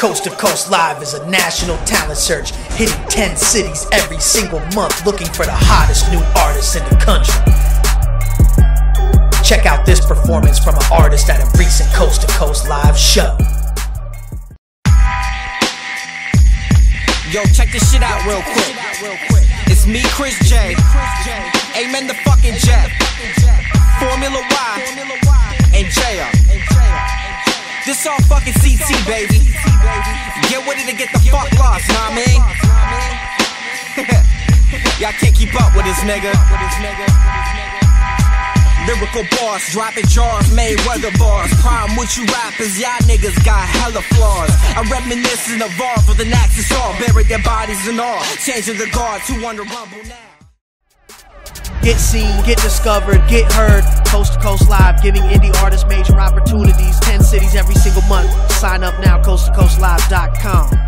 Coast to Coast Live is a national talent search, hitting 10 cities every single month, looking for the hottest new artists in the country. Check out this performance from an artist at a recent Coast to Coast Live show. Yo, check this shit out real quick. It's me, Kris J. Amen the fucking J. Formula Y. And J. This all fucking CT, baby. Get with it to get the fuck lost, what I mean? Y'all can't keep up with this nigga. Lyrical boss, dropping jars, made weather bars. Problem with you rappers, y'all niggas got hella flaws. I reminisce and evolve with an axis all, bury their bodies and all. Changing the guard to under rumble now. Get seen, get discovered, get heard. Coast to Coast Live, giving indie artists major Sign up now, coasttocoastlive.com.